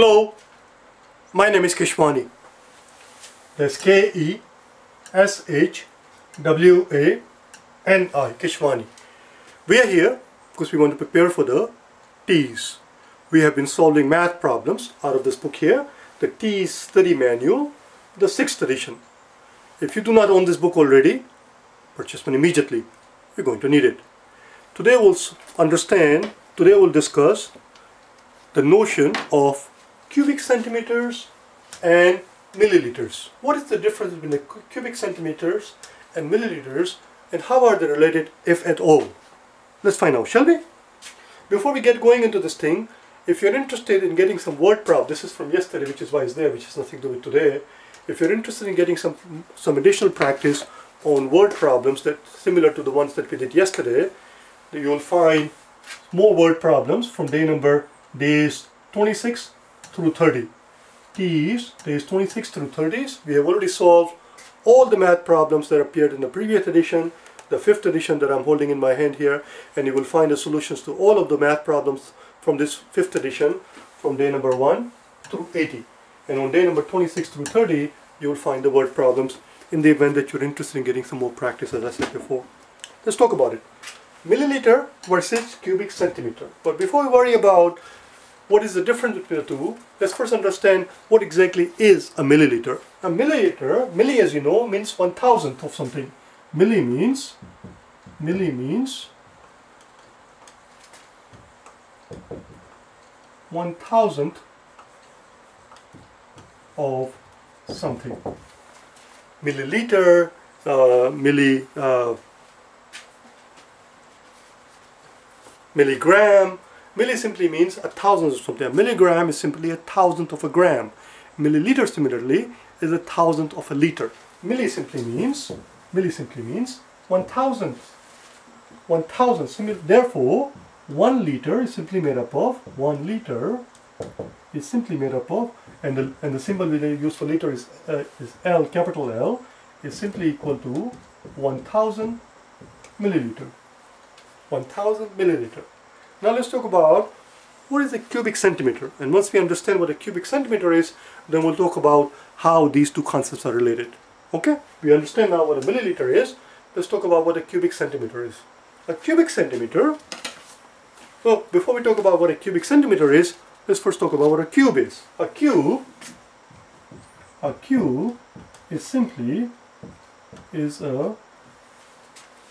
Hello, my name is Keshwani. That's K-E-S-H-W-A-N-I, Keshwani. We are here because we want to prepare for the TEAS. We have been solving math problems out of this book here, the TEAS Study Manual, the 6th edition. If you do not own this book already, purchase one immediately. You're going to need it. Today we'll understand, today we'll discuss the notion of cubic centimeters and milliliters. What is the difference between the cubic centimeters and milliliters and how are they related if at all? Let's find out, shall we? Before we get going into this thing, if you're interested in getting some word prob, this is from yesterday which is why it's there, which has nothing to do with today. If you're interested in getting some, some additional practice on word problems that similar to the ones that we did yesterday, you'll find more word problems from day number days 26 through 30. These days 26 through 30s, we have already solved all the math problems that appeared in the previous edition, the fifth edition that I'm holding in my hand here, and you will find the solutions to all of the math problems from this fifth edition from day number 1 through 80. And on day number 26 through 30, you will find the word problems in the event that you're interested in getting some more practice as I said before. Let's talk about it. Milliliter versus cubic centimeter. But before we worry about what is the difference between the two, let's first understand what exactly is a milliliter. A milliliter, milli as you know, means one thousandth of something. Milli means, milli means one thousandth of something. Milliliter, uh, milli, uh, milligram. Milli simply means a thousandth of something. A milligram is simply a thousandth of a gram. Milliliter similarly is a thousandth of a liter. Milli simply means, milli simply means one thousandth. One thousandth. Therefore, one liter is simply made up of one liter is simply made up of and the, and the symbol we use for liter is, uh, is L, capital L, is simply equal to 1000 milliliter. 1000 milliliter. Now let's talk about what is a cubic centimeter and once we understand what a cubic centimeter is then we'll talk about how these two concepts are related. Okay, we understand now what a milliliter is, let's talk about what a cubic centimeter is. A cubic centimeter, so before we talk about what a cubic centimeter is, let's first talk about what a cube is. A cube, a cube is simply is a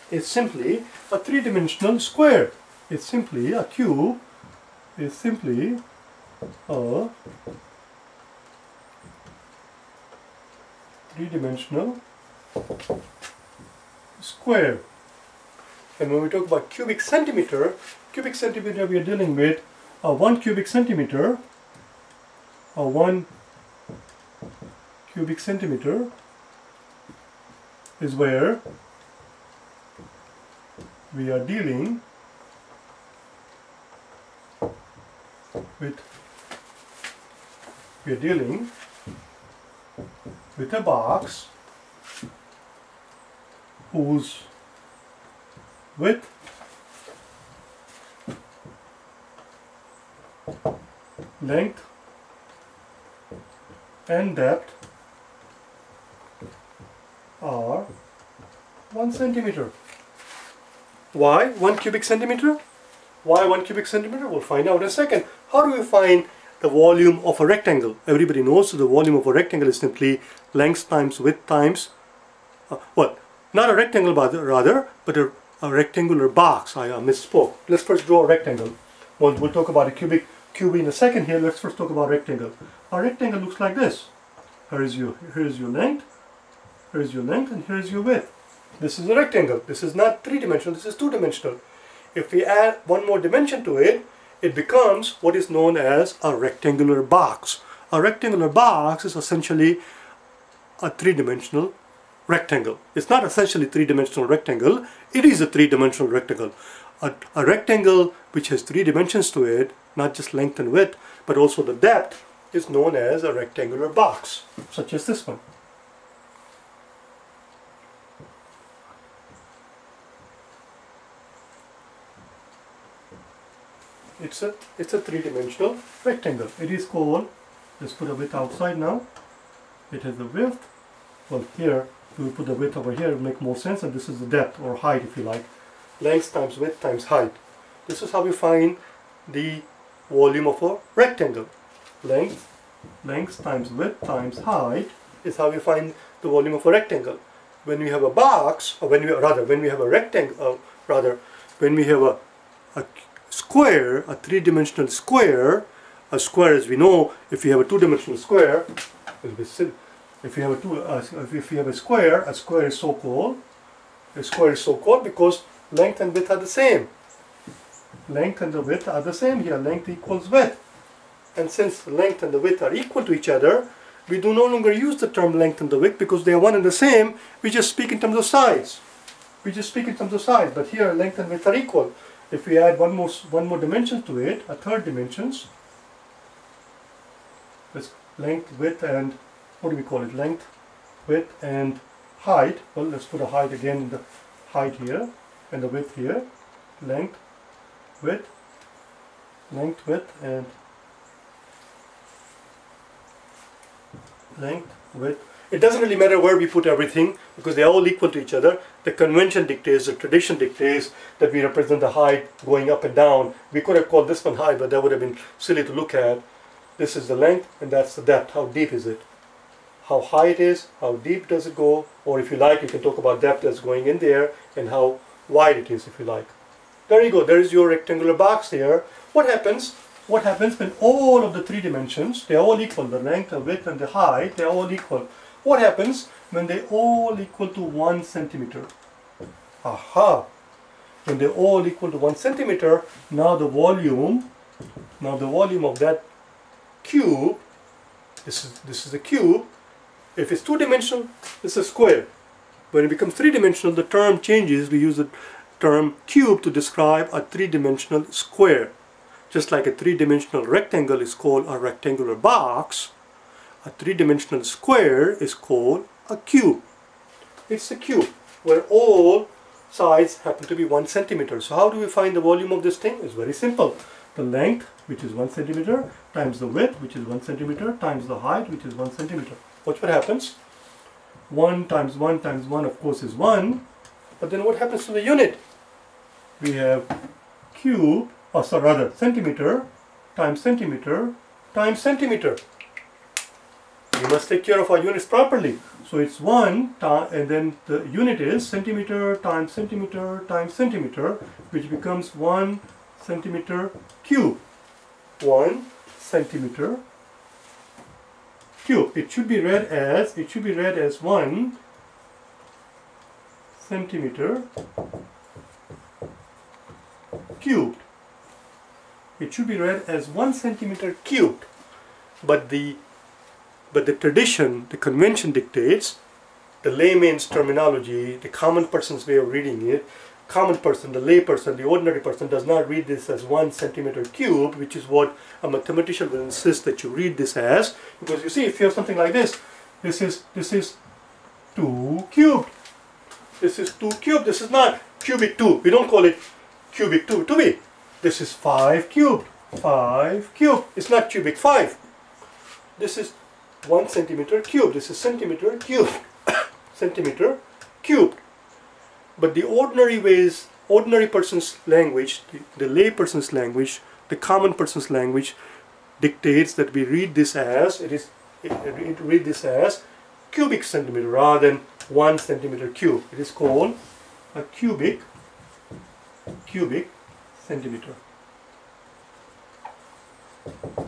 is simply a three-dimensional square. It's simply a cube is simply a three-dimensional square. And when we talk about cubic centimeter, cubic centimeter we are dealing with a one cubic centimeter, a one cubic centimeter is where we are dealing with we are dealing with a box whose width length and depth are 1 centimeter. Why 1 cubic centimeter? Why 1 cubic centimeter? We'll find out in a second. How do we find the volume of a rectangle? Everybody knows the volume of a rectangle is simply length times width times, uh, well, not a rectangle but rather, but a, a rectangular box. I uh, misspoke. Let's first draw a rectangle. We'll, we'll talk about a cubic cube in a second here. Let's first talk about rectangle. A rectangle looks like this. Here is your, here is your length, here is your length, and here is your width. This is a rectangle. This is not three-dimensional, this is two-dimensional. If we add one more dimension to it, it becomes what is known as a rectangular box. A rectangular box is essentially a three-dimensional rectangle. It's not essentially three-dimensional rectangle, it is a three-dimensional rectangle. A, a, rectangle which has three dimensions to it, not just length and width, but also the depth, is known as a rectangular box, such as this one. It's a, it's a three-dimensional rectangle. It is called let's put a width outside now. It has the width. Well, here, we put the width over here, it make more sense, and this is the depth, or height if you like. Length times width times height. This is how we find the volume of a rectangle. Length, length times width times height is how we find the volume of a rectangle. When we have a box, or when we rather when we have a rectangle, rather when we have a, a square, a three-dimensional square, a square as we know, if you have a two-dimensional square, if you have a two, uh, if you have a square, a square is so called. A square is so called because length and width are the same. Length and the width are the same here. Length equals width. And since length and the width are equal to each other, we do no longer use the term length and the width because they are one and the same. We just speak in terms of size. We just speak in terms of size. But here length and width are equal. If we add one more one more dimension to it, a third dimensions, this length, width, and what do we call it? Length, width, and height. Well, let's put a height again in the height here and the width here. Length, width, length, width, and length, width. It doesn't really matter where we put everything because they're all equal to each other. The convention dictates, the tradition dictates that we represent the height going up and down. We could have called this one high, but that would have been silly to look at. This is the length and that's the depth. How deep is it? How high it is, how deep does it go, or if you like, you can talk about depth that's going in there and how wide it is if you like. There you go, there is your rectangular box here. What happens what happens when all of the three dimensions, they're all equal, the length, the width and the height, they're all equal. What happens when they all equal to one centimeter? Aha! When they're all equal to one centimeter, now the volume, now the volume of that cube, this is, this is a cube, if it's two-dimensional, it's a square. When it becomes three-dimensional, the term changes. We use the term cube to describe a three-dimensional square. Just like a three-dimensional rectangle is called a rectangular box, a three-dimensional square is called a cube. It's a cube where all sides happen to be one centimeter. So how do we find the volume of this thing? It's very simple. The length, which is one centimeter, times the width, which is one centimeter, times the height, which is one centimeter. Watch what happens. 1 times 1 times 1 of course is 1. But then what happens to the unit? We have cube oh, or so rather centimeter times centimeter times centimeter. We must take care of our units properly. So it's 1 and then the unit is centimeter times centimeter times centimeter which becomes 1 centimeter cube. 1 centimeter cube. It should be read as it should be read as 1 centimeter cubed it should be read as one centimeter cubed. But the but the tradition, the convention dictates, the layman's terminology, the common person's way of reading it, common person, the lay person, the ordinary person does not read this as one centimeter cubed, which is what a mathematician will insist that you read this as. Because you see, if you have something like this, this is this is two cubed. This is two cubed. This is not cubic two. We don't call it cubic two to be. This is 5 cubed. 5 cubed. It's not cubic 5. This is 1 centimeter cubed. This is centimeter cubed. centimeter cubed. But the ordinary ways, ordinary person's language, the, the lay person's language, the common person's language dictates that we read this as, it is, it, it, read this as cubic centimeter rather than 1 centimeter cube. It is called a cubic, cubic centimeter.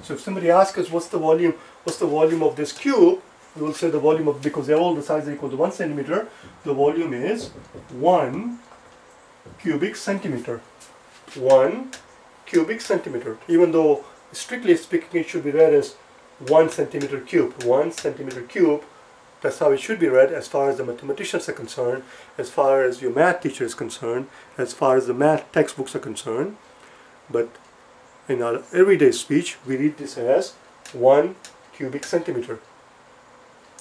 So if somebody asks us what's the volume, what's the volume of this cube, we will say the volume of, because they're all the size are equal to one centimeter, the volume is one cubic centimeter. One cubic centimeter, even though strictly speaking it should be read as one centimeter cube. One centimeter cube that's how it should be read as far as the mathematicians are concerned, as far as your math teacher is concerned, as far as the math textbooks are concerned. But in our everyday speech, we read this as one cubic centimeter.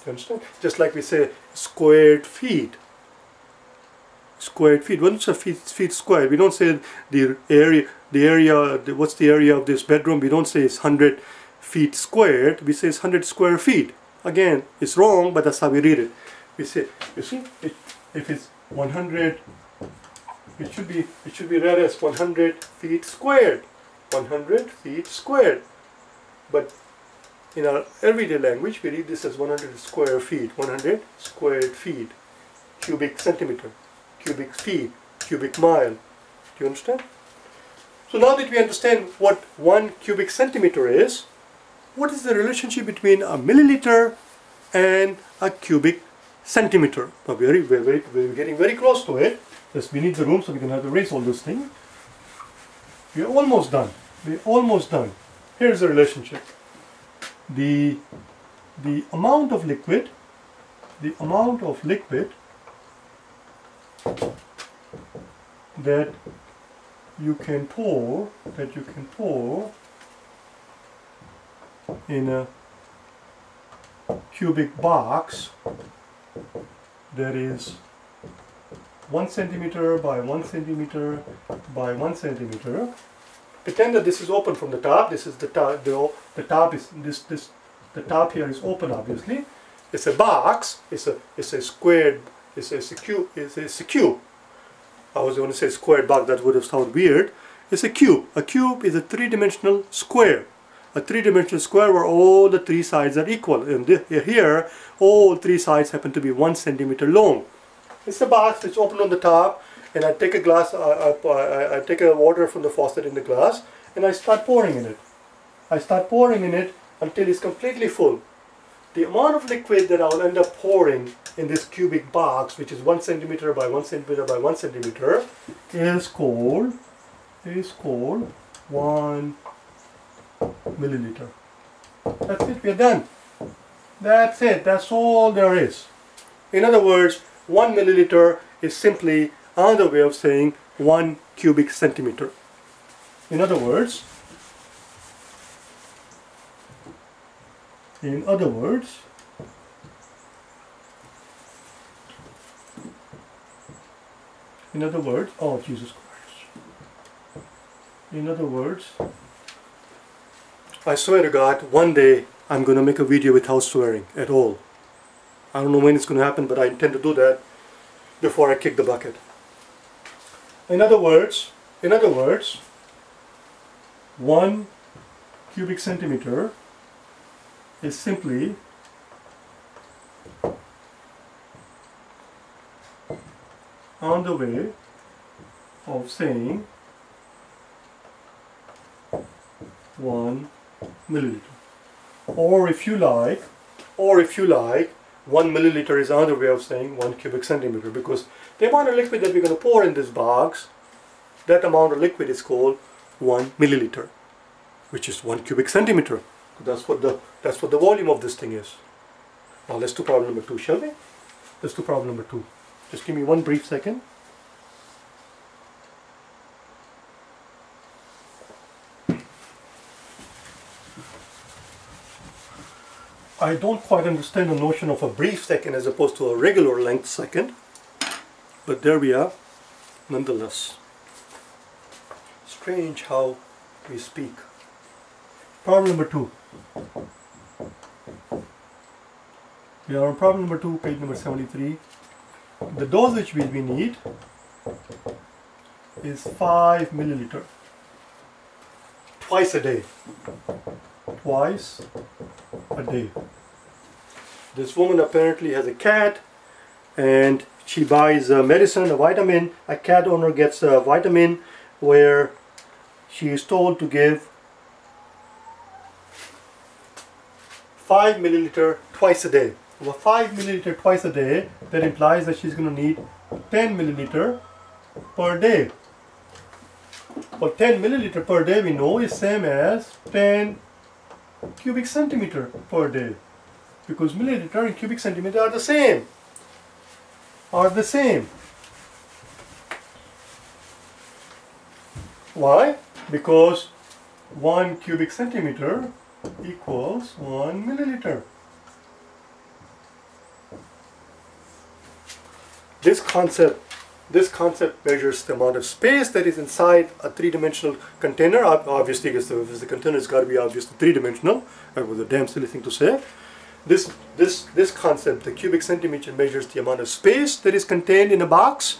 You understand? Just like we say squared feet. Squared feet. What's a feet, feet squared? We don't say the area, the area, the, what's the area of this bedroom? We don't say it's 100 feet squared, we say it's 100 square feet. Again, it's wrong, but that's how we read it. We say, you see, if it's 100, it should be it should be read as 100 feet squared. 100 feet squared. But in our everyday language, we read this as 100 square feet. 100 squared feet. Cubic centimeter. Cubic feet. Cubic mile. Do you understand? So now that we understand what one cubic centimeter is, what is the relationship between a milliliter and a cubic centimeter? Now we're, very, very, we're getting very close to it. Yes, we need the room so we can have to erase all this thing. We're almost done. We're almost done. Here's the relationship. The, the amount of liquid, the amount of liquid that you can pour, that you can pour in a cubic box that is one centimeter by one centimeter by one centimeter. Pretend that this is open from the top. This is the top. The, the top is this this. The top here is open, obviously. It's a box. It's a it's a squared. It's a, cube. It's a, cube. I was going to say squared box. That would have sounded weird. It's a cube. A cube is a three-dimensional square. A three-dimensional square where all the three sides are equal. And here, all three sides happen to be one centimeter long. It's a box, it's open on the top, and I take a glass, I, I, I take a water from the faucet in the glass, and I start pouring in it. I start pouring in it until it's completely full. The amount of liquid that I will end up pouring in this cubic box, which is one centimeter by one centimeter by one centimeter, is called is called one milliliter. That's it. We're done. That's it. That's all there is. In other words, 1 milliliter is simply another way of saying 1 cubic centimeter. In other words, in other words, in other words, oh Jesus Christ. In other words, I swear to God, one day I'm going to make a video without swearing at all. I don't know when it's going to happen, but I intend to do that before I kick the bucket. In other words, in other words, one cubic centimeter is simply on the way of saying one milliliter. Or if you like, or if you like, one milliliter is another way of saying one cubic centimeter because the amount of liquid that we're going to pour in this box, that amount of liquid is called one milliliter, which is one cubic centimeter. That's what the that's what the volume of this thing is. Now let's do problem number two, shall we? Let's do problem number two. Just give me one brief second. I don't quite understand the notion of a brief second as opposed to a regular length second, but there we are, nonetheless. Strange how we speak. Problem number two. We are on problem number two, page number 73. The dosage which we need is 5 milliliter twice a day. Twice a day. This woman apparently has a cat and she buys a medicine, a vitamin. A cat owner gets a vitamin where she is told to give 5 milliliter twice a day. Well, 5 milliliter twice a day, that implies that she's going to need 10 milliliter per day. Well, 10 milliliter per day we know is same as 10 cubic centimeter per day because milliliter and cubic centimeter are the same are the same why because 1 cubic centimeter equals 1 milliliter this concept this concept measures the amount of space that is inside a three-dimensional container. Obviously, because the, the container has got to be obviously three-dimensional. That was a damn silly thing to say. This, this, this concept, the cubic centimeter, measures the amount of space that is contained in a box.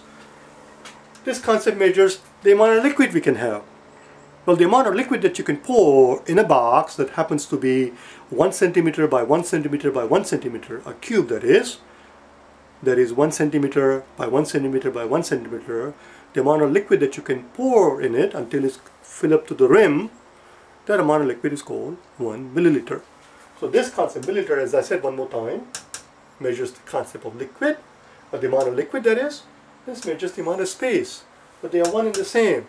This concept measures the amount of liquid we can have. Well, the amount of liquid that you can pour in a box that happens to be one centimeter by one centimeter by one centimeter, a cube that is, that is one centimeter by one centimeter by one centimeter, the amount of liquid that you can pour in it until it's filled up to the rim, that amount of liquid is called one milliliter. So this concept, milliliter, as I said one more time, measures the concept of liquid, or the amount of liquid that is. This measures the amount of space, but they are one and the same.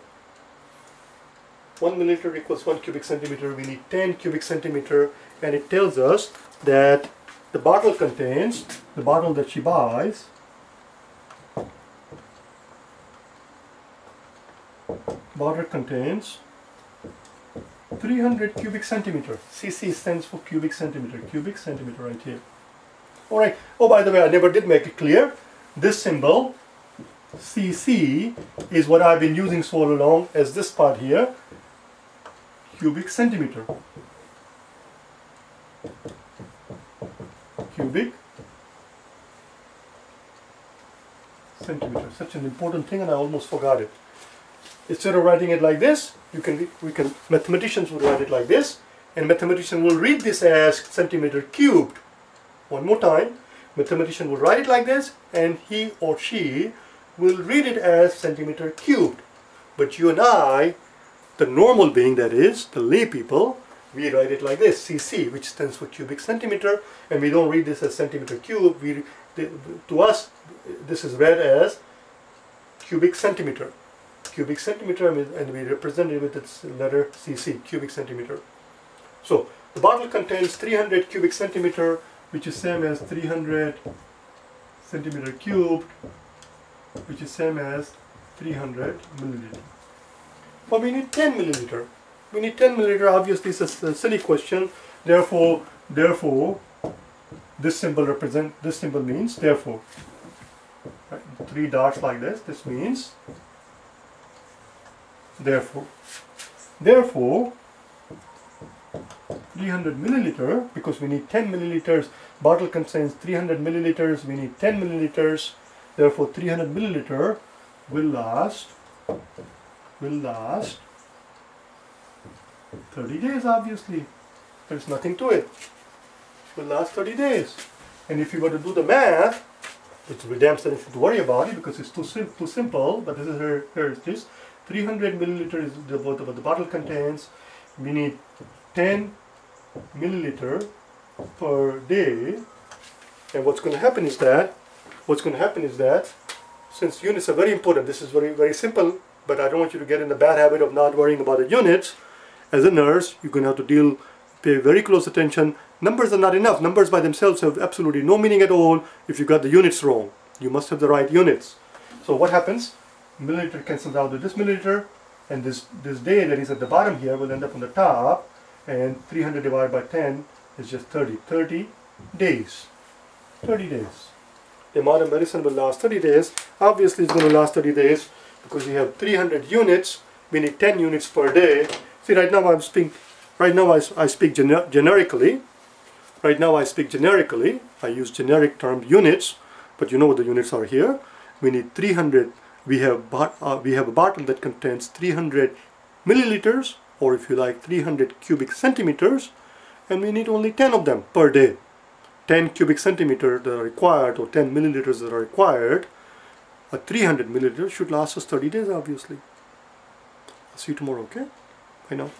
1 milliliter equals 1 cubic centimeter, we need 10 cubic centimeter, and it tells us that the bottle contains, the bottle that she buys, bottle contains 300 cubic centimeter. CC stands for cubic centimeter, cubic centimeter right here. Alright, oh by the way, I never did make it clear. This symbol, CC, is what I've been using so long as this part here, cubic centimeter. Cubic centimeter. Such an important thing and I almost forgot it. Instead of writing it like this, you can we can mathematicians would write it like this and mathematician will read this as centimeter cubed. One more time, mathematician will write it like this and he or she will read it as centimeter cubed. But you and I, the normal being that is, the lay people, we write it like this, cc, which stands for cubic centimeter, and we don't read this as centimeter cube. We, to us, this is read as cubic centimeter. Cubic centimeter, and we represent it with its letter cc, cubic centimeter. So, the bottle contains 300 cubic centimeter, which is same as 300 centimeter cubed, which is same as 300 milliliter. But we need 10 milliliter we need 10 milliliter obviously it's a, silly question therefore therefore this symbol represent this symbol means therefore right, three dots like this this means therefore therefore 300 milliliter because we need 10 milliliters bottle contains 300 milliliters we need 10 milliliters therefore 300 milliliter will last will last 30 days obviously. There's nothing to it. Will last 30 days. And if you were to do the math, which we damn nothing to worry about it because it's too, sim too simple, but this is here, here it is. 300 milliliter is the, what the bottle contains. We need 10 milliliter per day. And what's going to happen is that, what's going to happen is that, since units are very important, this is very, very simple, but I don't want you to get in the bad habit of not worrying about the units as a nurse, you're going to have to deal, pay very close attention. Numbers are not enough. Numbers by themselves have absolutely no meaning at all if you got the units wrong. You must have the right units. So what happens? Milliliter cancels out with this milliliter, and this, this day that is at the bottom here will end up on the top, and 300 divided by 10 is just 30. 30 days. 30 days. The amount of medicine will last 30 days. Obviously it's going to last 30 days because you have 300 units, we need 10 units per day, See, right now I'm speaking, right now I, I speak gener generically. Right now I speak generically. I use generic term units, but you know what the units are here. We need 300, we have, uh, we have a bottle that contains 300 milliliters, or if you like 300 cubic centimeters, and we need only 10 of them per day. 10 cubic centimeters that are required, or 10 milliliters that are required, a 300 milliliters should last us 30 days, obviously. I'll see you tomorrow, okay? I know.